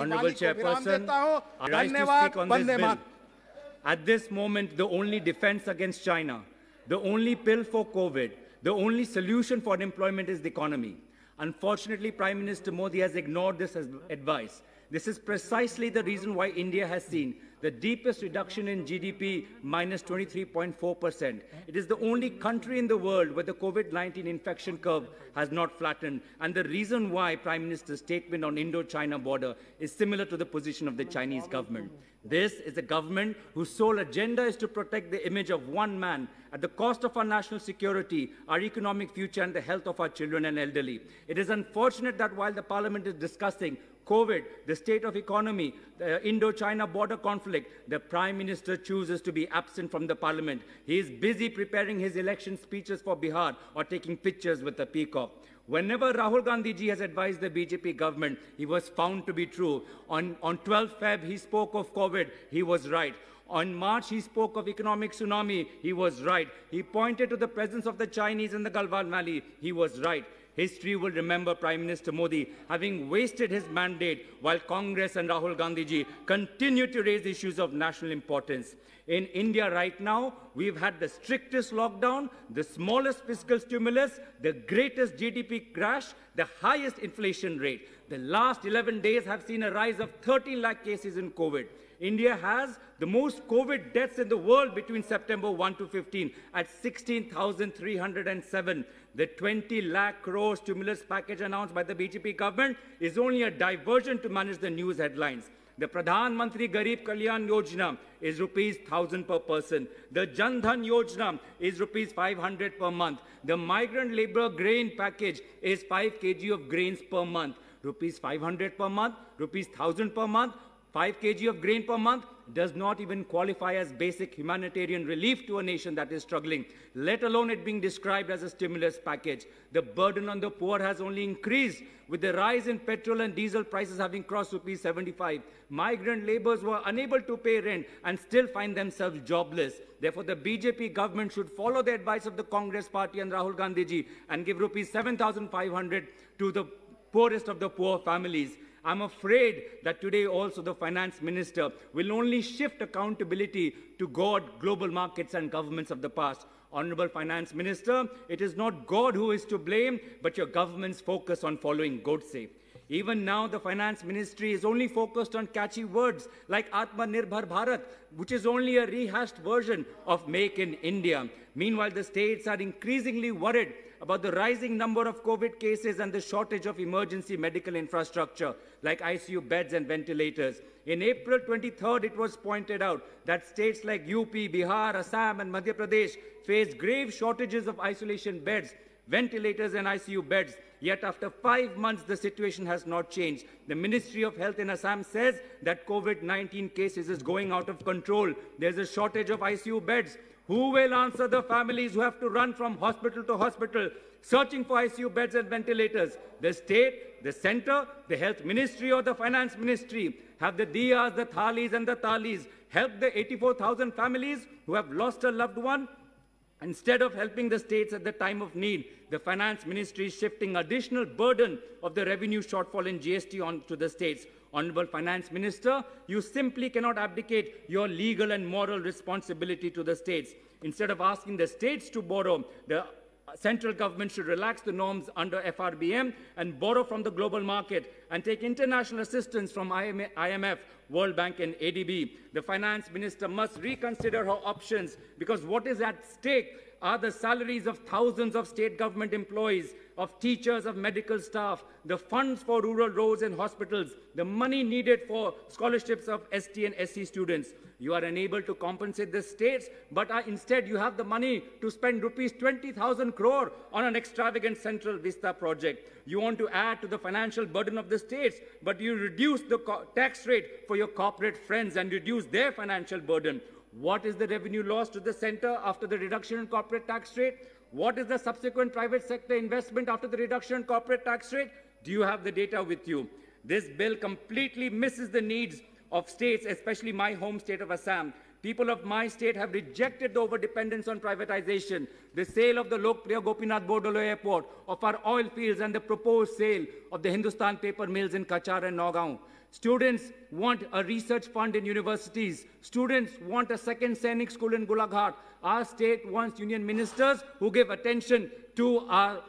Honorable Chairperson, I At this moment, the only defense against China, the only pill for COVID, the only solution for unemployment is the economy. Unfortunately, Prime Minister Modi has ignored this advice. This is precisely the reason why India has seen the deepest reduction in GDP, minus 23.4%. It is the only country in the world where the COVID-19 infection curve has not flattened. And the reason why Prime Minister's statement on Indo-China border is similar to the position of the Chinese government. This is a government whose sole agenda is to protect the image of one man at the cost of our national security, our economic future, and the health of our children and elderly. It is unfortunate that while the parliament is discussing COVID, the state of economy, the Indo-China border conflict, the Prime Minister chooses to be absent from the parliament. He is busy preparing his election speeches for Bihar or taking pictures with the peacock. Whenever Rahul Gandhi ji has advised the BJP government, he was found to be true. On, on 12 Feb, he spoke of COVID, he was right. On March, he spoke of economic tsunami, he was right. He pointed to the presence of the Chinese in the Galwan Valley, he was right. History will remember Prime Minister Modi having wasted his mandate while Congress and Rahul Gandhiji continue to raise issues of national importance. In India right now, we've had the strictest lockdown, the smallest fiscal stimulus, the greatest GDP crash, the highest inflation rate. The last 11 days have seen a rise of 13 lakh cases in COVID. India has the most COVID deaths in the world between September 1 to 15 at 16,307. The 20 lakh crore stimulus package announced by the BJP government is only a diversion to manage the news headlines. The Pradhan Mantri Garib Kalyan Yojana is rupees 1000 per person. The Jan Dhan Yojana is rupees 500 per month. The migrant labor grain package is 5 kg of grains per month. Rupees 500 per month, rupees 1000 per month, 5 kg of grain per month does not even qualify as basic humanitarian relief to a nation that is struggling, let alone it being described as a stimulus package. The burden on the poor has only increased with the rise in petrol and diesel prices having crossed rupees 75. Migrant laborers were unable to pay rent and still find themselves jobless. Therefore, the BJP government should follow the advice of the Congress party and Rahul Gandhi ji and give rupees 7,500 to the poorest of the poor families. I'm afraid that today also the finance minister will only shift accountability to God, global markets, and governments of the past. Honorable Finance Minister, it is not God who is to blame, but your government's focus on following Godse. Even now, the finance ministry is only focused on catchy words like Atmanirbhar Bharat, which is only a rehashed version of Make in India. Meanwhile, the states are increasingly worried about the rising number of COVID cases and the shortage of emergency medical infrastructure like ICU beds and ventilators. In April 23rd, it was pointed out that states like UP, Bihar, Assam, and Madhya Pradesh face grave shortages of isolation beds, ventilators, and ICU beds. Yet after five months, the situation has not changed. The Ministry of Health in Assam says that COVID-19 cases is going out of control. There's a shortage of ICU beds. Who will answer the families who have to run from hospital to hospital, searching for ICU beds and ventilators? The state, the center, the health ministry or the finance ministry have the diyas, the thalis and the talis help the 84,000 families who have lost a loved one? Instead of helping the states at the time of need, the finance ministry is shifting additional burden of the revenue shortfall in GST onto the states. Honorable Finance Minister, you simply cannot abdicate your legal and moral responsibility to the states. Instead of asking the states to borrow, the Uh, central government should relax the norms under FRBM and borrow from the global market and take international assistance from IMF, World Bank and ADB. The finance minister must reconsider her options because what is at stake are the salaries of thousands of state government employees, of teachers, of medical staff, the funds for rural roads and hospitals, the money needed for scholarships of ST and SC students. You are unable to compensate the states, but uh, instead you have the money to spend rupees 20,000 crore on an extravagant Central Vista project. You want to add to the financial burden of the states, but you reduce the tax rate for your corporate friends and reduce their financial burden. What is the revenue loss to the center after the reduction in corporate tax rate? What is the subsequent private sector investment after the reduction in corporate tax rate? Do you have the data with you? This bill completely misses the needs of states, especially my home state of Assam. People of my state have rejected the overdependence on privatization, the sale of the Lokpriya Gopinath Bordoloi Airport, of our oil fields, and the proposed sale of the Hindustan paper mills in Cachar and Nagaon. Students want a research fund in universities. Students want a second Sainik school in Golaghat. Our state wants union ministers who give attention to our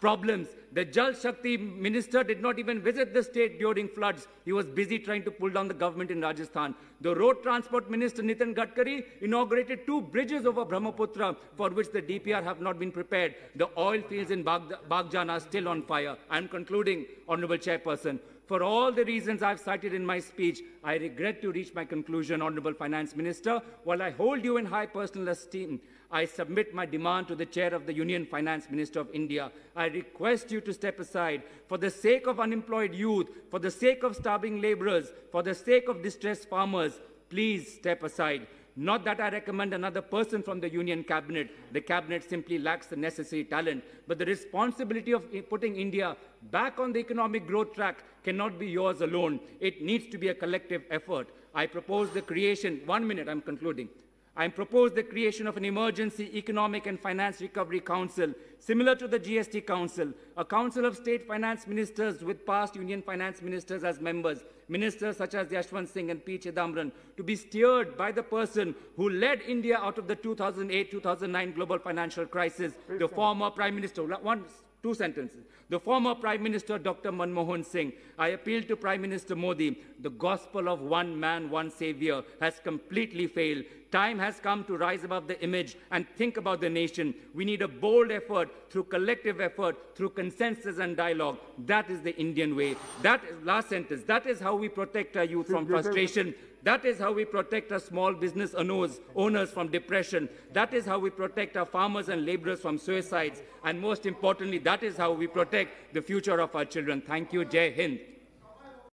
problems. The Jal Shakti minister did not even visit the state during floods. He was busy trying to pull down the government in Rajasthan. The road transport minister Nitin Gadkari inaugurated two bridges over Brahmaputra for which the DPR have not been prepared. The oil fields in Baghjan are still on fire. I'm concluding, Honorable Chairperson. For all the reasons I've cited in my speech, I regret to reach my conclusion, Honorable Finance Minister. While I hold you in high personal esteem, I submit my demand to the chair of the Union Finance Minister of India. I request you to step aside for the sake of unemployed youth, for the sake of starving laborers, for the sake of distressed farmers. Please step aside. Not that I recommend another person from the Union Cabinet. The Cabinet simply lacks the necessary talent. But the responsibility of putting India back on the economic growth track cannot be yours alone. It needs to be a collective effort. I propose the creation, one minute, I'm concluding. I propose the creation of an emergency economic and finance recovery council, similar to the GST council, a council of state finance ministers with past union finance ministers as members, ministers such as Yashwant Sinha and P. Chidambaram, to be steered by the person who led India out of the 2008-2009 global financial crisis, the former Prime Minister. One, two sentences. The former Prime Minister Dr. Manmohan Singh. I appeal to Prime Minister Modi. The gospel of one man, one savior has completely failed. Time has come to rise above the image and think about the nation. We need a bold effort through collective effort, through consensus and dialogue. That is the Indian way. That is, last sentence. That is how we protect our youth from frustration. That is how we protect our small business owners, from depression. That is how we protect our farmers and laborers from suicides. And most importantly, that is how we protect the future of our children. Thank you. Jai Hind.